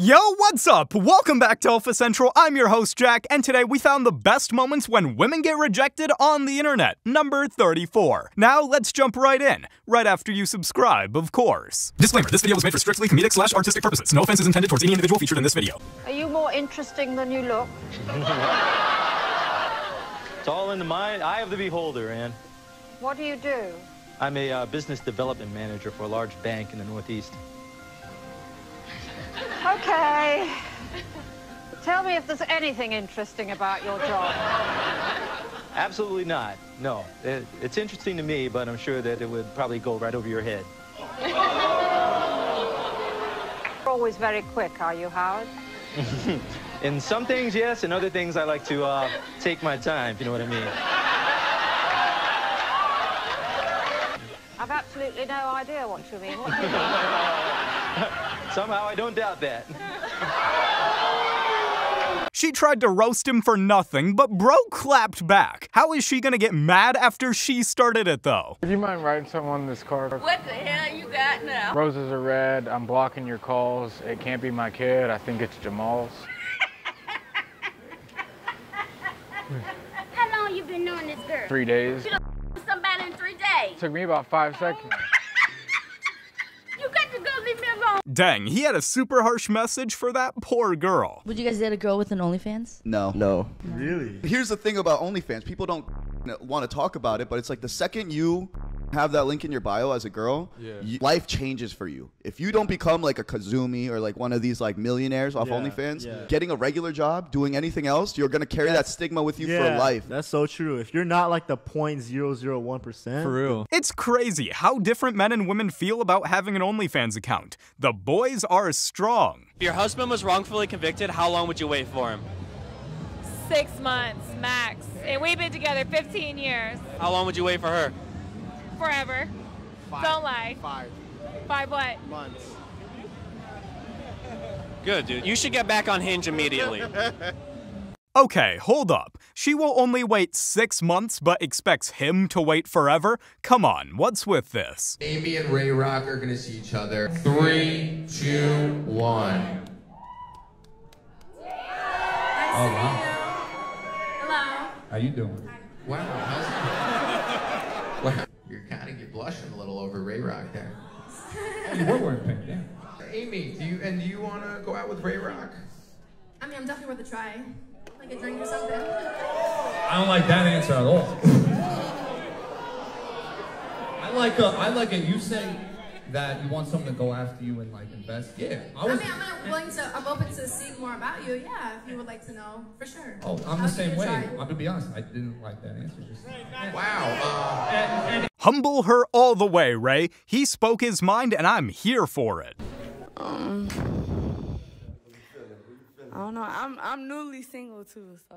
Yo, what's up? Welcome back to Alpha Central. I'm your host, Jack, and today we found the best moments when women get rejected on the internet, number 34. Now, let's jump right in, right after you subscribe, of course. Disclaimer this video was made for strictly comedic slash artistic purposes. No offense is intended towards any individual featured in this video. Are you more interesting than you look? It's all in the mind, eye of the beholder, Anne. What do you do? I'm a uh, business development manager for a large bank in the Northeast. Okay. Tell me if there's anything interesting about your job. Absolutely not. No. It, it's interesting to me, but I'm sure that it would probably go right over your head. You're always very quick, are you, Howard? In some things, yes. In other things, I like to uh, take my time, if you know what I mean. I've absolutely no idea what you mean. What do you mean? Somehow, I don't doubt that. She tried to roast him for nothing, but bro clapped back. How is she gonna get mad after she started it though? Would you mind writing something on this card? What the hell you got now? Roses are red. I'm blocking your calls. It can't be my kid. I think it's Jamal's. How long you been knowing this girl? Three days. You done somebody in three days. Took me about five seconds. You got to go leave me alone. Dang, he had a super harsh message for that poor girl. Would you guys date a girl with an OnlyFans? No. No. Really? Here's the thing about OnlyFans. People don't want to talk about it, but it's like the second you have that link in your bio as a girl, you- life changes for you. If you don't become like a Kazumi or like one of these like millionaires off OnlyFans, yeah. getting a regular job, doing anything else, you're gonna carry that stigma with you for life. That's so true. If you're not like the 0.001%, for real. It's crazy how different men and women feel about having an OnlyFans account. The boys are strong. If your husband was wrongfully convicted, how long would you wait for him? Six months max. And we've been together 15 years. How long would you wait for her? Forever. Don't lie. Five Five what? months. Good, dude. You should get back on Hinge immediately. Okay, hold up. She will only wait six months but expects him to wait forever? Come on, what's with this? Amy and Ray Rock are gonna see each other. Three, two, one. Oh wow. Hello. How you doing? Wow, how's wow. You're kind of blushing a little over Ray Rock there. You were wearing pink, yeah. Amy, do you and do you want to go out with Ray Rock? I mean, I'm definitely worth a try. Like a drink or something. I don't like that answer at all. I like uh, I like it. You say that you want someone to go after you and like invest. Yeah, I I was. mean, I'm not willing to. I'm open to see more about you. Yeah, if you would like to know, for sure. Oh, I'm I'll the same way. I'm gonna be honest. I didn't like that answer. Just, Wow. Humble her all the way, Ray. He spoke his mind and I'm here for it. Um, I don't know. I'm I'm newly single too, so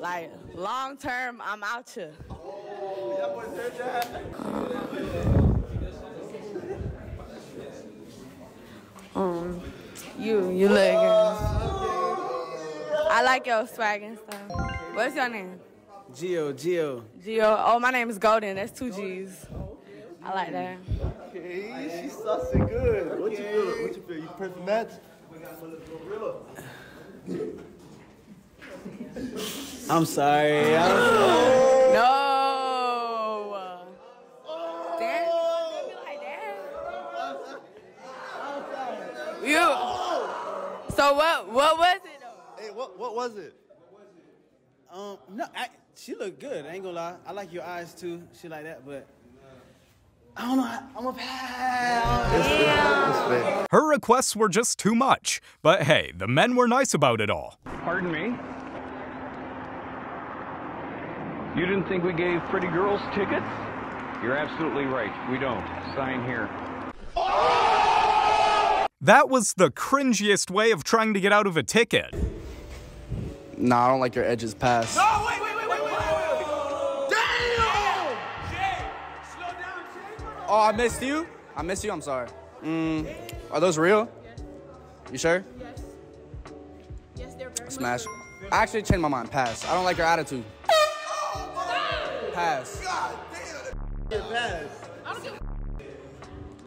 like, like long term, I'm out here. Um, you you look good. I like your swag and stuff. What's your name? Geo, Geo. Gio. Oh, my name is Golden. That's two G's. I like that. Okay, she's sussing good. What you feel? What you feel? You perfect match? I'm sorry. I don't No. Damn. Don't be like that. You. So what? What was it though? Hey, what what was it? Um, no, I, she looked good. I ain't gonna lie. I like your eyes too. Shit like that, but I don't know. I, I'm a pass. Her requests were just too much. But hey, the men were nice about it all. Pardon me? You didn't think we gave pretty girls tickets? You're absolutely right. We don't. Sign here. That was the cringiest way of trying to get out of a ticket. Nah, I don't like your edges pass. Oh, I missed you. I missed you. I'm sorry. Mm, are those real? You sure? Yes. Yes, they're very Smash. I actually changed my mind. Pass. I don't like your attitude. Pass. God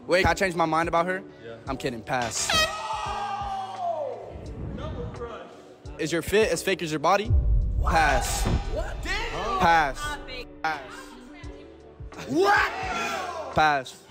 Wait, can I change my mind about her? Yeah. I'm kidding. Pass. Is your fit as fake as your body? Pass. Pass. Pass. What? Pass.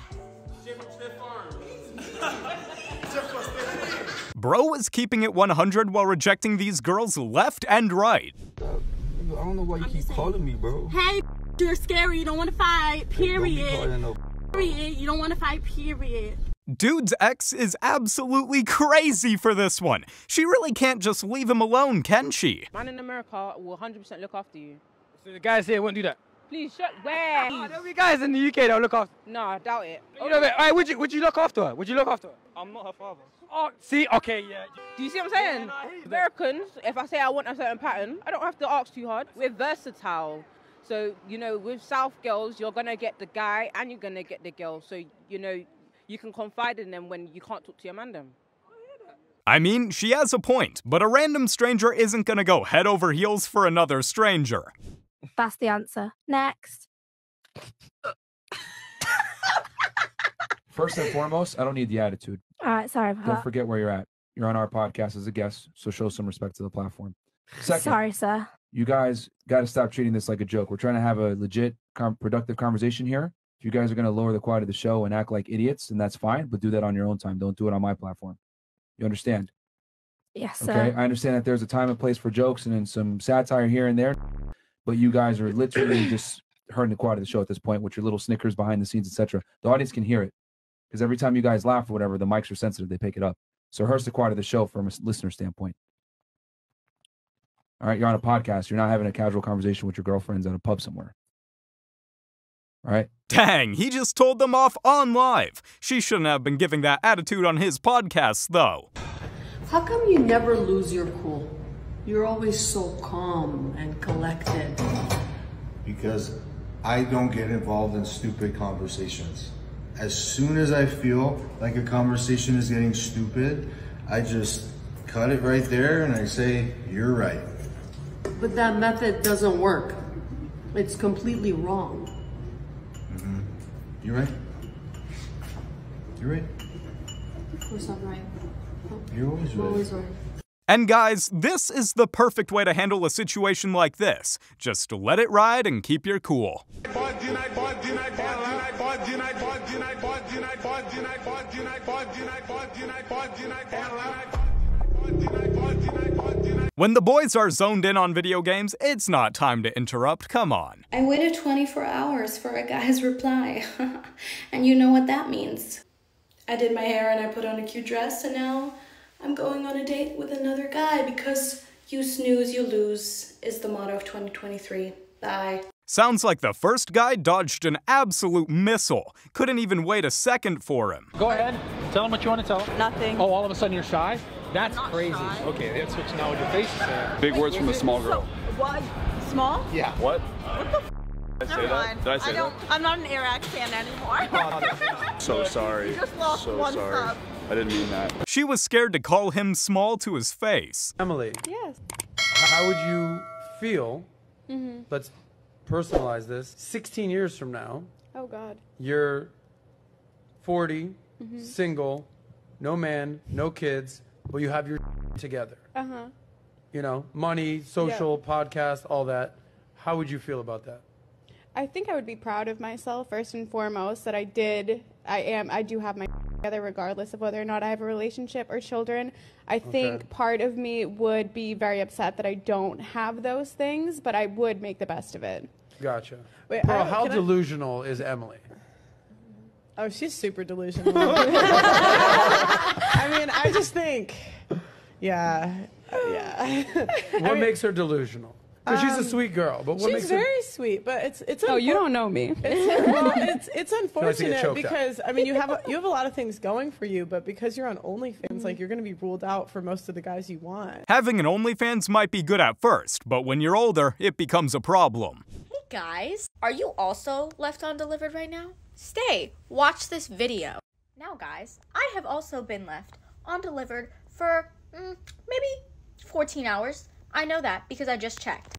Bro was keeping it 100 while rejecting these girls left and right. I don't know why you keep calling me, bro. Hey, you're scary. You don't want to fight. Period. calling no. Period. You don't want to fight. Period. Dude's ex is absolutely crazy for this one. She really can't just leave him alone, can she? Man in America will 100% look after you. So the guys here won't do that. Please shut where? Ah, oh, there'll be guys in the UK that'll look after. No, I doubt it. Oh, you know, but, alright, would you would you look after her? Would you look after her? I'm not her father. Oh, see, okay, yeah. Do you see what I'm saying? Americans, if I say I want a certain pattern, I don't have to ask too hard. We're versatile. So, you know, with South girls, you're going to get the guy and you're going to get the girl. So, you know, you can confide in them when you can't talk to your man them. I mean, she has a point, but a random stranger isn't gonna go head over heels for another stranger. That's the answer. Next. First and foremost, I don't need the attitude. All right, sorry Don't that. forget where you're at. You're on our podcast as a guest, so show some respect to the platform. Second, Sorry, sir. you guys got to stop treating this like a joke. We're trying to have a legit, com- productive conversation here. If you guys are going to lower the quality of the show and act like idiots, then that's fine, but do that on your own time. Don't do it on my platform. You understand? Yes, sir. Okay. I understand that there's a time and place for jokes and then some satire here and there, but you guys are literally just hurting the quality of the show at this point with your little snickers behind the scenes, etc. The audience can hear it because every time you guys laugh or whatever, the mics are sensitive; they pick it up. So it hurts the quality of the show from a listener standpoint. All right, you're on a podcast. You're not having a casual conversation with your girlfriends at a pub somewhere. All right. Dang, he just told them off on live. She shouldn't have been giving that attitude on his podcast, though. How come you never lose your cool? You're always so calm and collected. because I don't get involved in stupid conversations. As soon as I feel like a conversation is getting stupid, I just cut it right there and I say, You're right. But that method doesn't work. It's completely wrong. Mm-hmm. You're right. You're right. Of course I'm right. You're always I'm right. always right. And guys, this is the perfect way to handle a situation like this. Just let it ride and keep your cool. When the boys are zoned in on video games, it's not time to interrupt. Come on. I waited 24 hours for a guy's reply. and you know what that means. I did my hair and I put on a cute dress, and now I'm going on a date with another guy because you snooze, you lose is the motto of 2023. Bye. Sounds like the first guy dodged an absolute missile. Couldn't even wait a second for him. Go ahead. Tell them what you want to tell them. Nothing. Oh, all of a sudden you're shy? That's crazy. Okay, that's switching now with your face. There. Big words from a small girl. What? Small? Yeah. What? Did I say Never that? mind. Did I say don't. I'm not an Iraq fan anymore. So sorry. You just lost so one sorry. sub. I didn't mean that. She was scared to call him small to his face. Emily, yes. how would you feel? Mm-hmm. Let's personalize this. 16 years from now, Oh God. you're 40, Mhm. single, no man, no kids, but you have your together. Uh huh. You know, money, social, podcast, all that. How would you feel about that? I think I would be proud of myself first and foremost that I did. I am. I do have my together regardless of whether or not I have a relationship or children. I think part of me would be very upset that I don't have those things, but I would make the best of it. Gotcha. Wait, Bro, I- how can I- delusional is Emily? Oh, she's super delusional. I mean, I just think, yeah, yeah. What makes her delusional? Because she's a Um, sweet girl, but what she's makes her very sweet, but it's it's. Oh, you don't know me. It's, well, it's it's likes to get unfortunate choked up. because I mean you have a, you have a lot of things going for you, but because you're on OnlyFans, like you're going to be ruled out for most of the guys you want. Having an OnlyFans might be good at first, but when you're older, it becomes a problem. Hey guys, are you also left undelivered right now? Stay, watch this video. Now, guys, I have also been left undelivered for mm, maybe 14 hours. I know that because I just checked.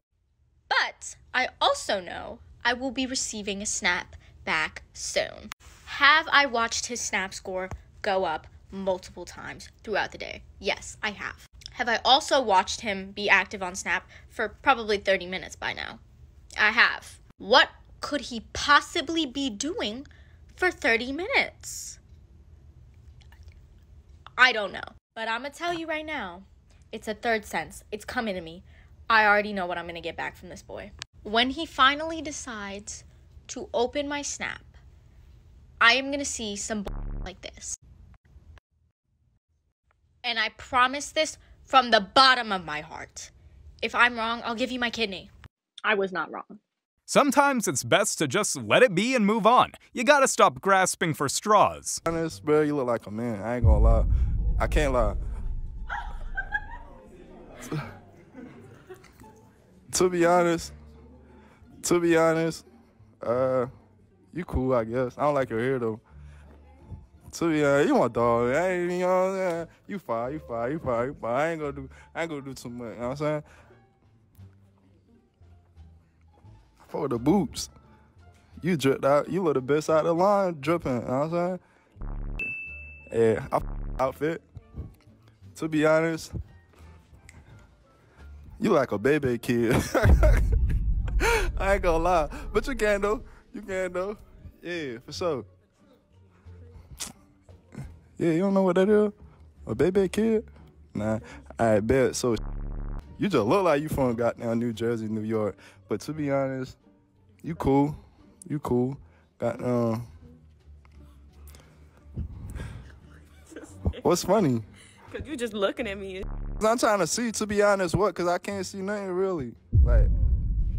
But I also know I will be receiving a snap back soon. Have I watched his snap score go up multiple times throughout the day? Yes, I have. have I also watched him be active on Snap for probably 30 minutes by now. I have. What could he possibly be doing for 30 minutes? I don't know. But I'm going to tell you right now, it's a third sense. It's coming to me. I already know what I'm going to get back from this boy. When he finally decides to open my Snap, I am going to see some like this. And I promise this from the bottom of my heart. If I'm wrong, I'll give you my kidney. I was not wrong. Sometimes it's best to just let it be and move on. You gotta stop grasping for straws. Honest, bro, you look like a man. I ain't gonna lie. I can't lie. to be honest, to be honest, uh, you cool, I guess. I don't like your hair though. To be honest, you my dog. I ain't, you know what I'm saying? You fine, you fine, you fine, you fine. I ain't gonna do, I ain't gonna do too much. You know what I'm saying? For the boots, you dripped out. You look the best out of the line, dripping. You know what I'm saying? Yeah, I outfit. To be honest, you like a baby kid. I ain't gonna lie, but you can though. You can though. Yeah, for sure. Yeah, you don't know what that is? A baby kid? Nah, I bet. So you just look like you from goddamn New Jersey, New York. But to be honest, you cool. You cool. Got um. What's funny? Cause you just looking at me. I'm trying to see, to be honest, what? Cause I can't see nothing really. Like.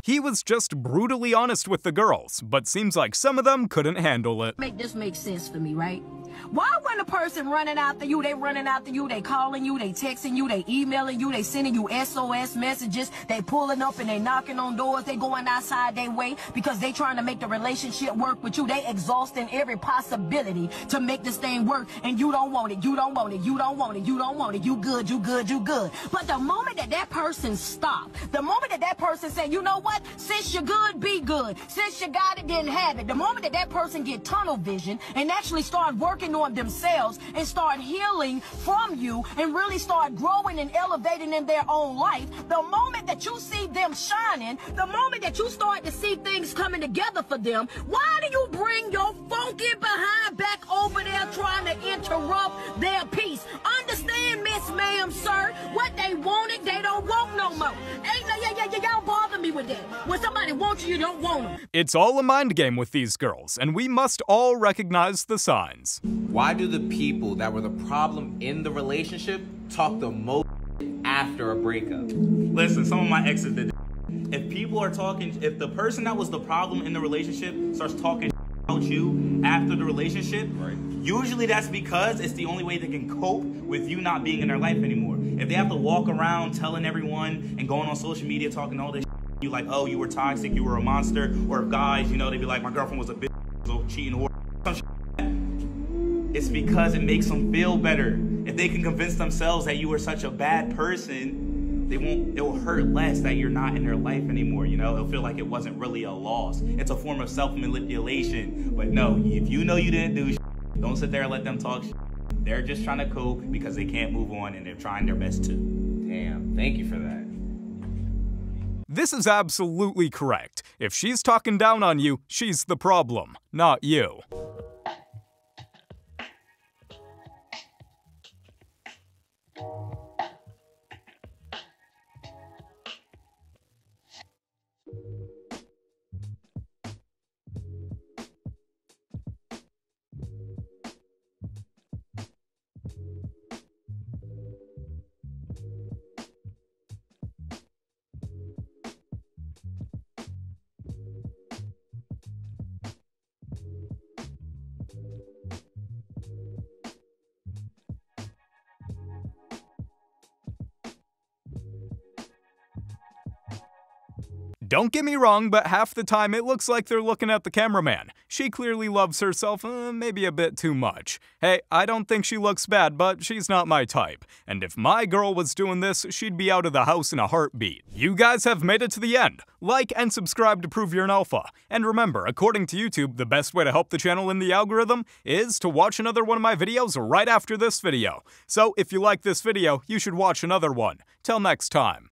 He was just brutally honest with the girls, but seems like some of them couldn't handle it. Make this make sense for me, right? Why when a person running after you, they running after you, they calling you, they texting you, they emailing you, they sending you SOS messages, they pulling up and they knocking on doors, they going outside their way because they trying to make the relationship work with you. They exhausting every possibility to make this thing work and you don't want it, you don't want it, you don't want it, you don't want it, you good, you good, you good. But the moment that that person stop, the moment that that person say, you know what, since you're good, be good. Since you got it, then have it. The moment that that person get tunnel vision and actually start working on themselves and start healing from you and really start growing and elevating in their own life, the moment that you see them shining, the moment that you start to see things coming together for them, why do you bring your funky behind back over there somebody wants you, you don't want them. It's all a mind game with these girls, and we must all recognize the signs. Why do the people that were the problem in the relationship talk the most after a breakup? Listen, some of my exes did. If people are talking, if the person that was the problem in the relationship starts talking about you after the relationship, right. usually that's because it's the only way they can cope with you not being in their life anymore. If they have to walk around telling everyone and going on social media talking all this you like, oh, you were toxic, you were a monster, or if guys, you know, they'd be like, my girlfriend was a bitch, so cheating, or it's because it makes them feel better. If they can convince themselves that you were such a bad person, they won't. It will hurt less that you're not in their life anymore. You know, it'll feel like it wasn't really a loss. It's a form of self manipulation. But no, if you know you didn't do, don't sit there and let them talk. They're just trying to cope because they can't move on, and they're trying their best to. Damn. Thank you for that. This is absolutely correct. If she's talking down on you, she's the problem, not you. Don't get me wrong, but half the time it looks like they're looking at the cameraman. She clearly loves herself uh, maybe a bit too much. Hey, I don't think she looks bad, but she's not my type. And if my girl was doing this, she'd be out of the house in a heartbeat. You guys have made it to the end. Like and subscribe to prove you're an alpha. And remember, according to YouTube, the best way to help the channel in the algorithm is to watch another one of my videos right after this video. So if you like this video, you should watch another one. Till next time.